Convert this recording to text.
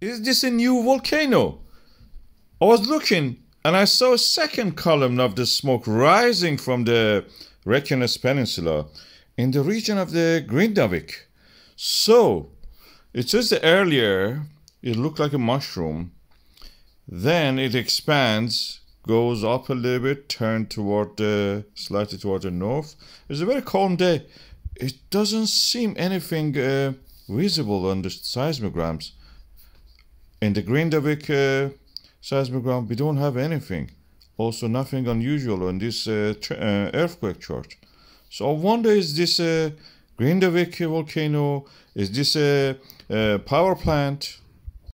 is this a new volcano? I was looking and I saw a second column of the smoke rising from the Reykjanes Peninsula in the region of the Grindavik. So, it says that earlier it looked like a mushroom. Then it expands, goes up a little bit, turned toward the slightly toward the north. It's a very calm day. It doesn't seem anything uh, visible on the seismograms. In the Grindavik uh, seismogram, we don't have anything. Also, nothing unusual on this uh, uh, earthquake chart. So I wonder, is this a Grindavik volcano? Is this a, a power plant?